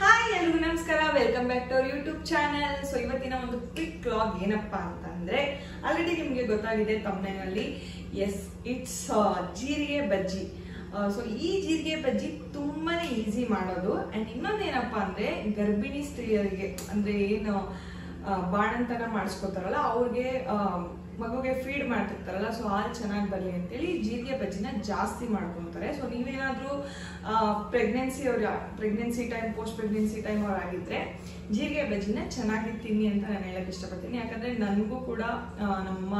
Hi ಎಲ್ರಿಗೂ ನಮಸ್ಕಾರ. Welcome back to our YouTube channel so ಇವತ್ತಿನ ಒಂದು ಕ್ವಿಕ್ ಲಾಗ್ ಏನಪ್ಪಾ ಅಂತಂದ್ರೆ ಆಲ್ರೆಡಿ ನಿಮಗೆ ಗೊತ್ತಾಗಿದೆ ತಮ್ಮನಲ್ಲಿ ಎಸ್ ಇಟ್ಸ್ ಜೀರಿಗೆ ಬಜ್ಜಿ. ಸೊ ಈ ಜೀರಿಗೆ ಬಜ್ಜಿ ತುಂಬಾನೇ ಈಸಿ ಮಾಡೋದು. ಅಂಡ್ ಏನಪ್ಪ ಅಂದ್ರೆ ಗರ್ಭಿಣಿ ಸ್ತ್ರೀಯರಿಗೆ ಅಂದ್ರೆ ಏನು ಆ, ಬಾಣಂತನ ಮಾಡಿಸ್ಕೋತಾರಲ್ಲ ಅವ್ರಿಗೆ ಆ, ಮಗುಗೆ ಫೀಡ್ ಮಾಡ್ತಿರ್ತಾರಲ್ಲ ಸೊ ಹಾಲು ಚೆನ್ನಾಗಿ ಬರಲಿ ಅಂತೇಳಿ ಜೀರಿಗೆ ಬಜ್ಜಿನ ಜಾಸ್ತಿ ಮಾಡ್ಕೊತಾರೆ. ಸೊ ನೀವೇನಾದರೂ ಪ್ರೆಗ್ನೆನ್ಸಿ ಅವ್ರ pregnancy time post pregnancy time ಅವರಾಗಿದ್ದರೆ ಜೀರಿಗೆ ಬಜ್ಜಿನ ಚೆನ್ನಾಗಿ ತಿನ್ನಿ ಅಂತ ನಾನು ಹೇಳೋಕ್ಕೆ ಇಷ್ಟಪಡ್ತೀನಿ. ಯಾಕಂದರೆ ನನಗೂ ಕೂಡ ನಮ್ಮ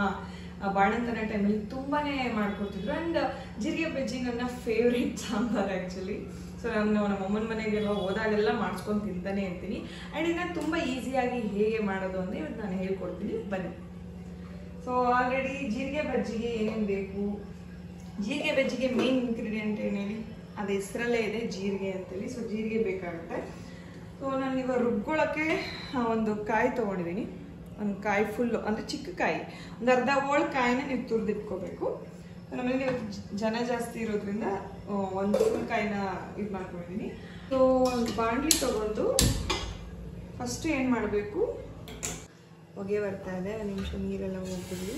ಬಾಣಂತನ ಟೈಮಲ್ಲಿ ತುಂಬಾ ಮಾಡ್ಕೊಡ್ತಿದ್ರು. ಆ್ಯಂಡ್ ಜೀರಿಗೆ ಬಜ್ಜಿ ನನ್ನ ಫೇವ್ರೇಟ್ ಸಾಂಬಾರ್ ಆ್ಯಕ್ಚುಲಿ ಸೊ ನಾನು ನಮ್ಮ ಅಮ್ಮನ ಮನೆಗೆಲ್ಲ ಹೋದಾಗೆಲ್ಲ ಮಾಡಿಸ್ಕೊಂಡು ತಿಂತಾನೆ ಇರ್ತೀನಿ. ಆ್ಯಂಡ್ ಇನ್ನು ತುಂಬ ಈಸಿಯಾಗಿ ಹೇಗೆ ಮಾಡೋದು ಅಂತ ಇವತ್ತು ನಾನು ಹೇಳ್ಕೊಡ್ತೀನಿ. ಬನ್ನಿ. ಸೊ ಆಲ್ರೆಡಿ ಜೀರಿಗೆ ಬಜ್ಜಿಗೆ ಏನೇನು ಬೇಕು? ಜೀರಿಗೆ ಬಜ್ಜಿಗೆ ಮೇನ್ ಇಂಗ್ರೀಡಿಯೆಂಟ್ ಏನು ಹೇಳಿ? ಅದು ಹೆಸರಲ್ಲೇ ಇದೆ, ಜೀರಿಗೆ ಅಂತೇಳಿ. ಸೊ ಜೀರಿಗೆ ಬೇಕಾಗುತ್ತೆ. ಸೊ ನಾನು ಇವಾಗ ರುಬ್ಕೊಳ್ಳೋಕ್ಕೆ ಒಂದು ಕಾಯಿ ತೊಗೊಂಡಿದ್ದೀನಿ ಒಂದು ಕಾಯಿ ಫುಲ್ಲು ಅಂದರೆ ಚಿಕ್ಕ ಕಾಯಿ. ಒಂದು ಅರ್ಧ ಓಳ್ ಕಾಯಿನ ನೀವು ತುರಿದಿಟ್ಕೋಬೇಕು. ನೀವು ಜನ ಜಾಸ್ತಿ ಇರೋದ್ರಿಂದ ಒಂದು ಫುಲ್ ಕಾಯಿನ ಇದು ಮಾಡ್ಕೊಂಡಿದ್ದೀನಿ ಸೊ ಒಂದು ಬಾಣಲಿ ತಗೊಂಡು ಫಸ್ಟ್ ಏನು ಮಾಡಬೇಕು? ಹೊಗೆ ಬರ್ತಾ ಇದೆ, ಒಂದು ನಿಮಿಷ ನೀರೆಲ್ಲ ಹೋಗ್ಬಿಡಿ.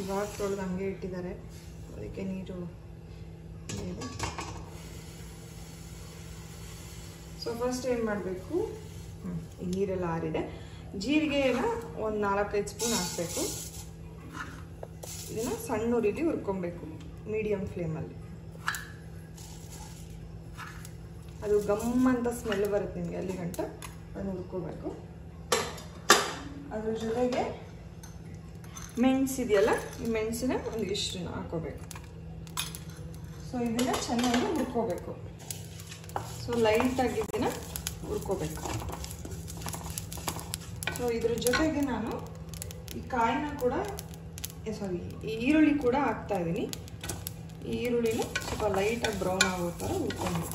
ಇವಾಗ ತೊಳೆದು ಹಂಗೆ ಇಟ್ಟಿದ್ದಾರೆ, ಅದಕ್ಕೆ ನೀರು ಸೊ ಫಸ್ಟ್ ಏನು ಮಾಡಬೇಕು? ಈ ನೀರೆಲ್ಲ ಆರಿದೆ. ಜೀರಿಗೆನ ಒಂದು ನಾಲ್ಕೈದು ಸ್ಪೂನ್ ಹಾಕಬೇಕು. ಇದನ್ನು ಸಣ್ಣ ಉರಿಲಿ ಹುರ್ಕೊಬೇಕು ಮೀಡಿಯಮ್ ಫ್ಲೇಮಲ್ಲಿ ಅದು ಗಮ್ ಅಂತ ಸ್ಮೆಲ್ ಬರುತ್ತೆ ನಿಮಗೆ ಅಲ್ಲಿ ಗಂಟ, ಅದನ್ನು ಹುರ್ಕೋಬೇಕು. ಅದ್ರ ಜೊತೆಗೆ ಮೆಣಸಿದೆಯಲ್ಲ ಈ ಮೆಣಸಿನ ಒಂದು ಇಷ್ಟನ್ನು ಹಾಕೋಬೇಕು. ಸೊ ಇದನ್ನು ಚೆನ್ನಾಗಿ ಹುರ್ಕೋಬೇಕು. ಸೊ ಲೈಟಾಗಿ ಇದನ್ನ ಹುರ್ಕೋಬೇಕು. ಸೊ ಇದ್ರ ಜೊತೆಗೆ ನಾನು ಈ ಕಾಯಿನ ಕೂಡ ಸಾರಿ ಈ ಈರುಳ್ಳಿ ಕೂಡ ಹಾಕ್ತಾ ಇದ್ದೀನಿ ಈ ಈರುಳ್ಳಿನ ಸ್ವಲ್ಪ ಲೈಟಾಗಿ ಬ್ರೌನ್ ಆಗೋ ಥರ ಹುರ್ಕೊಬೇಕು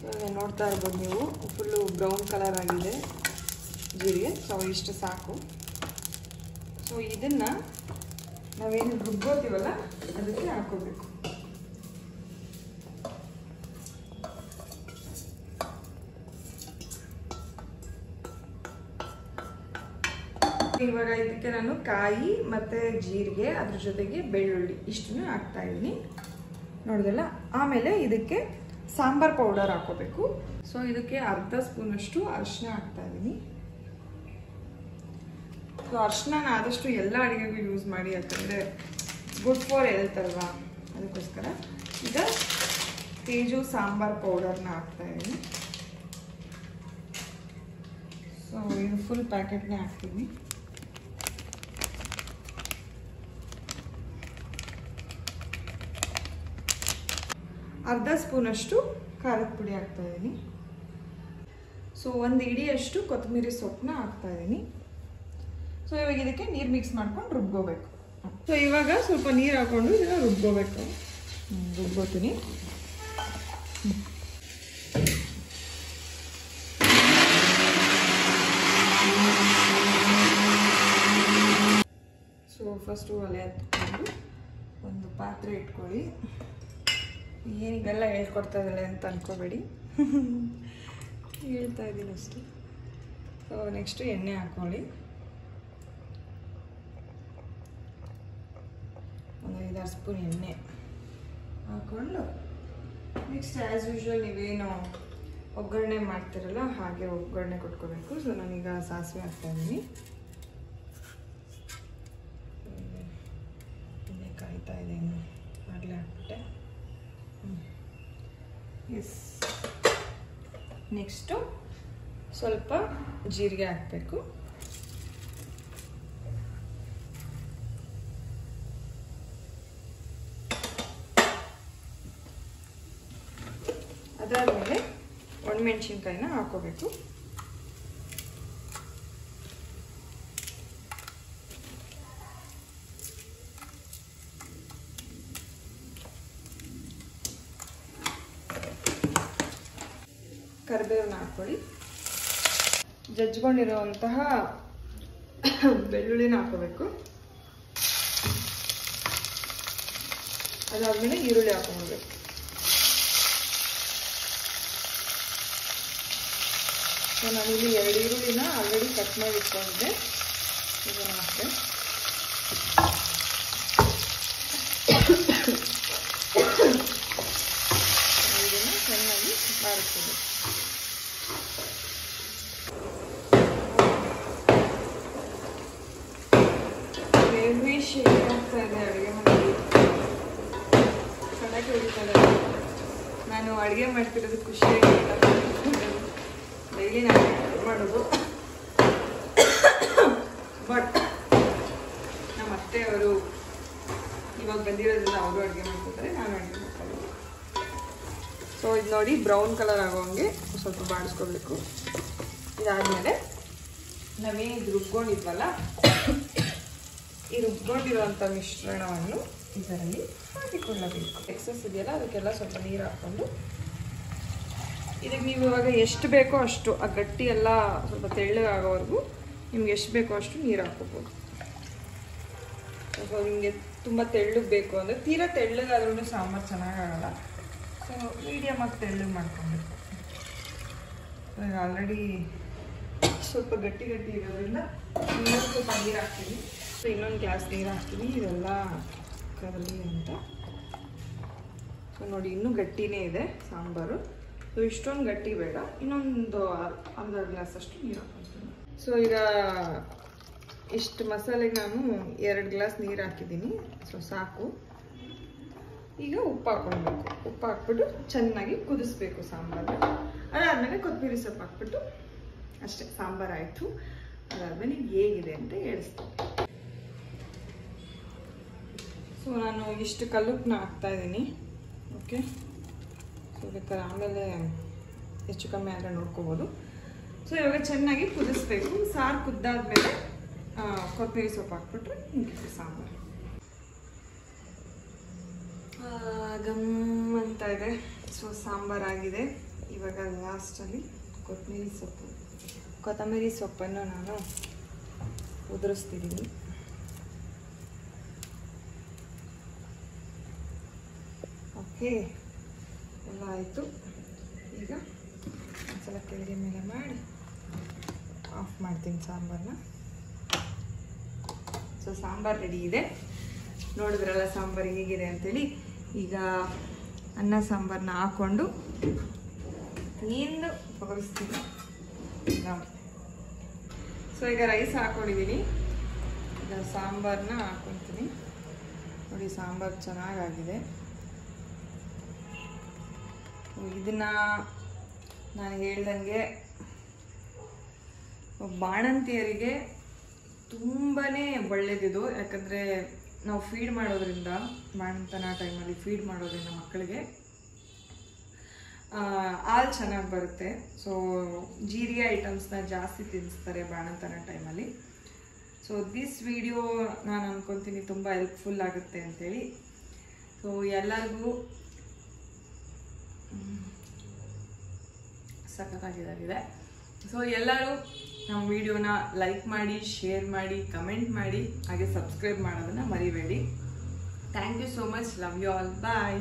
ಸೊ ಈಗ ನೋಡ್ತಾ ಇರ್ಬೋದು ನೀವು. ಫುಲ್ಲು ಬ್ರೌನ್ ಕಲರ್ ಆಗಿದೆ. ಜೀರಿಗೆ. ಸೊ ಇಷ್ಟು ಸಾಕು. ಸೊ ಇದನ್ನು ನಾವೇನು ರುಬ್ಬೋತೀವಲ್ಲ, ಅದಕ್ಕೆ ಹಾಕೋಬೇಕು. ಇವಾಗ ಇದಕ್ಕೆ ನಾನು ಕಾಯಿ ಮತ್ತು ಜೀರಿಗೆ, ಅದ್ರ ಜೊತೆಗೆ ಬೆಳ್ಳುಳ್ಳಿ ಇಷ್ಟನ್ನು ಹಾಕ್ತಾ ಇದ್ದೀನಿ. ನೋಡಿದಲ್ಲ ಆಮೇಲೆ ಇದಕ್ಕೆ ಸಾಂಬಾರ್ ಪೌಡರ್ ಹಾಕೋಬೇಕು. ಸೊ ಇದಕ್ಕೆ ಅರ್ಧ ಸ್ಪೂನಷ್ಟು ಅರಿಶಿನ ಹಾಕ್ತಾ ಇದ್ದೀನಿ ಸೊ ಅರಿಶಿನ ಆದಷ್ಟು ಎಲ್ಲ ಅಡುಗೆಗೂ ಯೂಸ್ ಮಾಡಿ, ಯಾಕಂದರೆ ಗುಡ್ ಫಾರ್ ಹೆಲ್ತ್ ಅಲ್ವಾ? ಅದಕ್ಕೋಸ್ಕರ ಈಗ ತೇಜು ಸಾಂಬಾರ್ ಪೌಡರ್ನ ಹಾಕ್ತಾ ಇದ್ದೀನಿ ಸೊ ಇದು ಫುಲ್ ಪ್ಯಾಕೆಟ್ನೇ ಹಾಕ್ತೀನಿ. ಅರ್ಧ ಸ್ಪೂನಷ್ಟು ಖಾರದ ಪುಡಿ ಹಾಕ್ತಾ ಇದ್ದೀನಿ. ಸೊ ಒಂದು ಇಡಿಯಷ್ಟು ಕೊತ್ತಂಬರಿ ಸೊಪ್ಪನ್ನ ಹಾಕ್ತಾ ಇದ್ದೀನಿ. ಸೊ ಇವಾಗ ಇದಕ್ಕೆ ನೀರು ಮಿಕ್ಸ್ ಮಾಡ್ಕೊಂಡು ರುಬ್ಕೋಬೇಕು. ಸೊ ಇವಾಗ ಸ್ವಲ್ಪ ನೀರು ಹಾಕೊಂಡು ಇದನ್ನ ರುಬ್ಕೋಬೇಕು. ರುಬ್ಕೋತೀನಿ. ಸೊ ಫಸ್ಟು ಒಲೆ ಹತ್ಕೊಂಡು ಒಂದು ಪಾತ್ರೆ ಇಟ್ಕೊಳ್ಳಿ. ಏನಿಗೆಲ್ಲ ಹೇಳ್ಕೊಡ್ತಾ ಇದ್ದಾಳೆ ಅಂತ ಅನ್ಕೋಬೇಡಿ. ಹೇಳ್ತಾ ಇದ್ದೀನಿ ಅಷ್ಟೇ. ಸೊ ನೆಕ್ಸ್ಟು ಎಣ್ಣೆ ಹಾಕ್ಕೊಳ್ಳಿ ಒಂದು ಐದಾರು ಸ್ಪೂನ್ ಎಣ್ಣೆ ಹಾಕ್ಕೊಂಡು ನೆಕ್ಸ್ಟ್ ಆ್ಯಸ್ ಯೂಶ್ವಲ್ ನೀವೇನು ಒಗ್ಗರಣೆ ಮಾಡ್ತಿರಲ್ಲ, ಹಾಗೆ ಒಗ್ಗರಣೆ ಕೊಟ್ಕೋಬೇಕು. ಸೊ ನಾನೀಗ ಸಾಸಿವೆ ಹಾಕ್ತಾ ಇದ್ದೀನಿ. ಎಣ್ಣೆ ಕಾಯ್ತಾ ಇದ್ದೀನಿ. ಆಗಲೇ ಹಾಕ್ಬಿಟ್ಟೆ. ಎಸ್ ನೆಕ್ಸ್ಟು ಸ್ವಲ್ಪ ಜೀರಿಗೆ ಹಾಕಬೇಕು. ಅದಾದಮೇಲೆ ಒಣಮೆಣ್ಸಿನ್ಕಾಯಿನ ಹಾಕೋಬೇಕು. ಕರಿಬೇವನ್ನ ಹಾಕ್ಕೊಳ್ಳಿ. ಜಜ್ಕೊಂಡಿರುವಂತಹ ಬೆಳ್ಳುಳ್ಳಿನ ಹಾಕೋಬೇಕು ಅದಾದ್ಮೇಲೆ ಈರುಳ್ಳಿ ಹಾಕೊಂಡ್ಬೇಕು ಸೊ, ನಾನಿಲ್ಲಿ ಎರಡು ಈರುಳ್ಳಿನ ಆಲ್ರೆಡಿ ಕಟ್ ಮಾಡಿ ಇಟ್ಕೊಂಡಿದ್ದೆ ಇದನ್ನು ಹಾಕ್ತೆ ಇದನ್ನು ಚೆನ್ನಾಗಿ ಬಾರಿಸ್ತೀನಿ ಬೇಬಿ ಶೇಕ್ ಆಗ್ತಾ ಇದೆ ಅಡುಗೆ ಮಾಡಿ ಚೆನ್ನಾಗಿ ಹೊಡಿತಾರೆ ನಾನು ಅಡುಗೆ ಮಾಡ್ತಿರೋದು ಖುಷಿಯಾಗಿ ಡೈಲಿ ನಾನು ಮಾಡೋದು. ಬಟ್ ನಮ್ಮ ಅತ್ತೆ ಅವರು ಇವಾಗ ಬಂದಿರೋದ್ರಿಂದ ಅವರು ಅಡುಗೆ ಮಾಡ್ತಿದ್ದಾರೆ, ನಾನು ಅಡುಗೆ ಮಾಡ್ತಾರೆ ಸೊ ಇದು ನೋಡಿ ಬ್ರೌನ್ ಕಲರ್ ಆಗೋಂಗೆ ಸ್ವಲ್ಪ ಬಾಡಿಸ್ಕೋಬೇಕು ಇದಾದಮೇಲೆ ನಾವೇನು ರುಬ್ಕೊಂಡಿದ್ವಲ್ಲ ಈ ರುಬ್ಕೊಂಡಿರುವಂಥ ಮಿಶ್ರಣವನ್ನು ಇದರಲ್ಲಿ ಹಾಕಿಕೊಳ್ಳಬೇಕು. ಎಕ್ಸಸ್ ಇದೆಯಲ್ಲ, ಅದಕ್ಕೆಲ್ಲ ಸ್ವಲ್ಪ ನೀರು ಹಾಕ್ಕೊಂಡು. ಇದಕ್ಕೆ ನೀವು ಇವಾಗ ಎಷ್ಟು ಬೇಕೋ ಅಷ್ಟು, ಆ ಗಟ್ಟಿ ಎಲ್ಲ ಸ್ವಲ್ಪ ತೆಳ್ಳಗಾಗೋವರೆಗೂ ನಿಮ್ಗೆ ಎಷ್ಟು ಬೇಕೋ ಅಷ್ಟು ನೀರು ಹಾಕೋಬೋದು ಸೊ ನಿಮಗೆ ತುಂಬ ತೆಳ್ಳಗೆ ಬೇಕು ಅಂದರೆ ತೀರಾ ತೆಳ್ಳಗಾದ್ರೂ ಸಾಂಬಾರು ಚೆನ್ನಾಗಾಗಲ್ಲ. ಸೊ ಮೀಡಿಯಮ್ ಆಗಿ ತೆಳ್ಳಗೆ ಮಾಡ್ಕೊಬೇಕು. ಆಲ್ರೆಡಿ ಸ್ವಲ್ಪ ಗಟ್ಟಿ ಗಟ್ಟಿ ಇರೋದ್ರಿಂದ ಇನ್ನೊಂದು ಸ್ವಲ್ಪ ನೀರು ಹಾಕ್ತೀನಿ. ಸೊ ಇನ್ನೊಂದು ಗ್ಲಾಸ್ ನೀರು ಹಾಕ್ತೀನಿ ಇವೆಲ್ಲ ಕರಲಿ ಅಂತ. ಸೊ ನೋಡಿ, ಇನ್ನೂ ಗಟ್ಟಿನೇ ಇದೆ ಸಾಂಬಾರು. ಸೊ ಇಷ್ಟೊಂದು ಗಟ್ಟಿ ಬೇಡ, ಇನ್ನೊಂದು ಅರ್ಧ ಗ್ಲಾಸ್ ಅಷ್ಟು ನೀರು ಹಾಕ್ತೀನಿ ಸೊ ಈಗ ಇಷ್ಟು ಮಸಾಲೆಗೆ ನಾನು ಎರಡು ಗ್ಲಾಸ್ ನೀರು ಹಾಕಿದ್ದೀನಿ ಸೊ ಸಾಕು. ಈಗ ಉಪ್ಪು ಹಾಕೊಳ್ಬೇಕು ಉಪ್ಪು ಹಾಕ್ಬಿಟ್ಟು ಚೆನ್ನಾಗಿ ಕುದಿಸ್ಬೇಕು ಸಾಂಬಾರು. ಅದಾದಮೇಲೆ ಕೊತ್ತಂಬರಿ ಸೊಪ್ಪು ಹಾಕ್ಬಿಟ್ಟು ಅಷ್ಟೇ, ಸಾಂಬಾರು ಆಯಿತು. ಅದಾದಮೇಲೆ ಹೇಗಿದೆ ಅಂತ ಹೇಳಿಸ್ತೀನಿ ಸೊ ನಾನು ಇಷ್ಟು ಕಲ್ಲುಪ್ಪನ್ನ ಹಾಕ್ತಾ ಇದ್ದೀನಿ. ಓಕೆ ಸೊ ಬೇಕಾದ್ರೆ ಆಮೇಲೆ ಹೆಚ್ಚು ಕಮ್ಮಿ ಆದರೆ ನೋಡ್ಕೋಬೋದು. ಸೊ ಇವಾಗ ಚೆನ್ನಾಗಿ ಕುದಿಸ್ಬೇಕು. ಸಾರು ಕುದ್ದಾದಮೇಲೆ ಕೊತ್ತಂಬರಿ ಸೊಪ್ಪು ಹಾಕ್ಬಿಟ್ರೆ ಮುಗಿತು ಸಾಂಬಾರು. ಗಮ್ ಅಂತ ಇದೆ. ಸೊ ಸಾಂಬಾರಾಗಿದೆ. ಇವಾಗ ಲಾಸ್ಟಲ್ಲಿ ಕೊತ್ತಂಬರಿ ಸೊಪ್ಪು. ಕೊತ್ತಂಬರಿ ಸೊಪ್ಪನ್ನು ನಾನು ಉದುರಿಸ್ತಿದ್ದೀನಿ. ಓಕೆ ಎಲ್ಲ ಆಯಿತು. ಈಗ ಒಂದ್ಸಲ ಕೆಳಗೆ ಮೇಲೆ ಮಾಡಿ ಆಫ್ ಮಾಡ್ತೀನಿ ಸಾಂಬಾರನ್ನ ಸೊ ಸಾಂಬಾರು ರೆಡಿ ಇದೆ. ನೋಡಿದ್ರಲ್ಲ ಸಾಂಬಾರು ಹೇಗಿದೆ ಅಂತೇಳಿ. ಈಗ ಅನ್ನ ಸಾಂಬಾರನ್ನ ಹಾಕ್ಕೊಂಡು ನೀಂದು ನೋಡಿ ಸೊ ಈಗ ರೈಸ್ ಹಾಕೊಂಡಿದ್ದೀನಿ ಈಗ ಸಾಂಬಾರನ್ನ ಹಾಕ್ಕೊತೀನಿ ನೋಡಿ, ಸಾಂಬಾರು ಚೆನ್ನಾಗಾಗಿದೆ. ಇದನ್ನ ನಾನು ಹೇಳ್ದಂಗೆ ಬಾಣಂತಿಯರಿಗೆ ತುಂಬಾ ಒಳ್ಳೆಯದಿದು ಯಾಕಂದರೆ ನಾವು ಫೀಡ್ ಮಾಡೋದ್ರಿಂದ, ಬಾಣಂತನ ಟೈಮಲ್ಲಿ ಫೀಡ್ ಮಾಡೋದ್ರಿಂದ ಮಕ್ಕಳಿಗೆ ಹಾಲು ಚೆನ್ನಾಗಿ ಬರುತ್ತೆ. ಸೊ ಜೀರಿಗೆ ಐಟಮ್ಸ್ನ ಜಾಸ್ತಿ ತಿನ್ನಿಸ್ತಾರೆ ಬಾಣಂತನ ಟೈಮಲ್ಲಿ ಸೊ ದಿಸ್ ವಿಡಿಯೋ ನಾನು ಅಂದ್ಕೊತೀನಿ ತುಂಬ ಹೆಲ್ಪ್ಫುಲ್ ಆಗುತ್ತೆ ಅಂಥೇಳಿ ಸೊ ಎಲ್ಲರಿಗೂ ಸಖತ್ತಾಗಿದ್ದಾಗಿದೆ ಸೊ ಎಲ್ಲರೂ ನಮ್ಮ ವಿಡಿಯೋನ ಲೈಕ್ ಮಾಡಿ ಶೇರ್ ಮಾಡಿ ಕಮೆಂಟ್ ಮಾಡಿ, ಹಾಗೆ ಸಬ್ಸ್ಕ್ರೈಬ್ ಮಾಡೋದನ್ನು ಮರಿಬೇಡಿ. Thank you so much love you all bye